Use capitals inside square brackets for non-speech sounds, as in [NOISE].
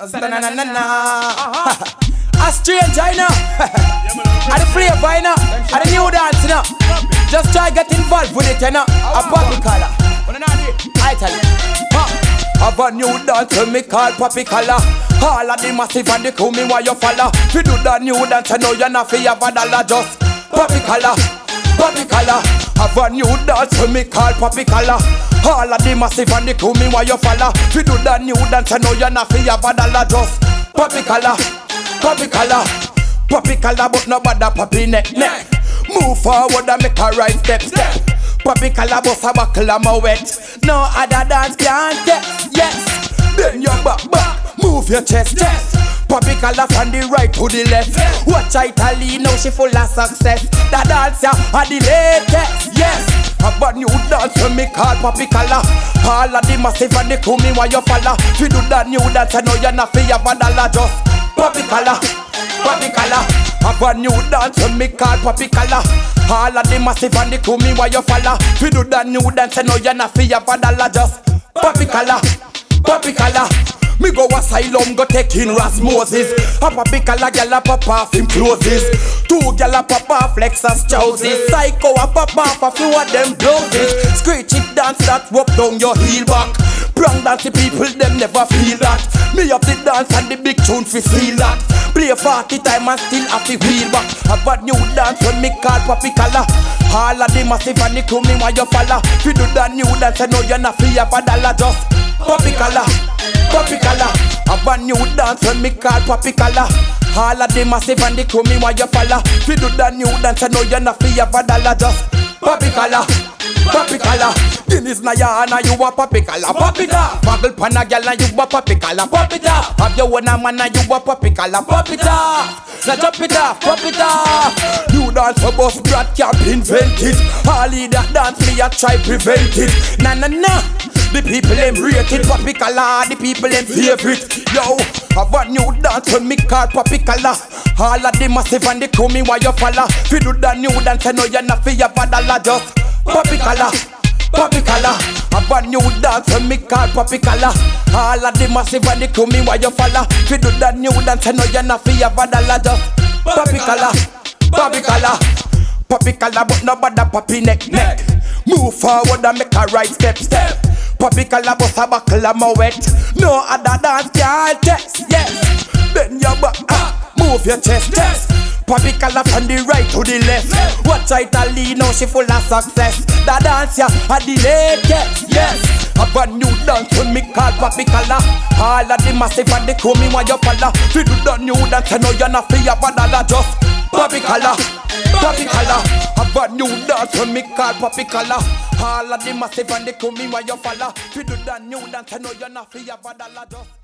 A stranger, you know. [LAUGHS] A the flavor, you know. A the new dance, you know. Just try get involved with it, you know. A pop di collar. I tell you. Have a new dance me call pop di collar. All of the massive and the cool me why you follow. Fi do that new dance, I know you're not fi have a dollar just pop di collar, poppy color. Have a new dance when me call pop di collar. All of the massive and the cool me why you follow. Fi do that new dance, I know you're not fi have a dollar just pop di collar, poppy color, pop di collar, but no bother poppy neck neck. Move forward and make a right step step. Pop di collar bust a buckle of my wet. No other dance can test. Yes. Then your back back. Move your chest chest. Pop di collar from the right to the left. Watch Italy now she full of success. The dance ya are the latest. Yes. A new dance when me call Pop di collar. All of the massive and the cool me while you follow. We do that new dance I know you're not fi have a dollar just Pop di collar. Poppy color. A new dance when me call Pop di collar. All of the massive and the cool me why you follow. We do that new dance I know you're not fi have a dollar just Pop di collar. Poppy color. Me go asylum, go take in Rasmosis. A pop di collar, gyal a pop off him. Two gyal a pop off trousers. Psycho a off a few of them blouses. Screech it dance that rub down your heel back. Brown dance the people them never feel that. Me up the dance and the big tune fi feel that. Play 40 time and still have the wheel back. A new dance when me call pop di collar. All of the massive and the crew me why you follow. Fi do that new dance, I know you're not fi have a dollar just pop di collar, poppy A new dance when me call pop di collar. All of the massive and the crew me why you follow. Fi do that new dance, I know you're not fi have a dollar just pop di collar. Poppy color, Guinness na ya and you a pop di collar, pop it up. Muggle pan a gyal and you a pop di collar, pop it up. Have your own a man and you a pop di collar, pop it up. Now drop it off, pop it off. You dance for boss, Brad can't invent it. All of that dance me a try prevent it. Na na na. The people them rate it, Pop di collar, ah, the people them favorite. Yo, have a new dance when me call Pop di collar. All of the massive and the crew me why you follow. Fi do that new dance, I know you're not fi have a dollar just Pop di collar. Poppy color, have a new dance when me call Pop di collar. All of the massive and the crew me why you follow. Fi do that new dance, I know you're not fi have a dollar just Pop di collar, Poppy color. Pop di collar, but no bother poppy neck neck. Move forward and make a right step step. Poppy but a buckle my wet. No other dance can test. Yes, bend your back, ah, move your chest chest. Pop di collar from the right to the left. Watch out, Italy now she full of success. The dance ya are the latest. Yes, a new dance when me call Pop di collar. All of the massive and the crew me want you follow. We do the new dance, I know you're not of a dollar just. Pop di collar, Pop di collar. A new dance when me call Pop di collar. All of the massive and the crew me want you follow. We do the new dance, I know you're not free a dollar just.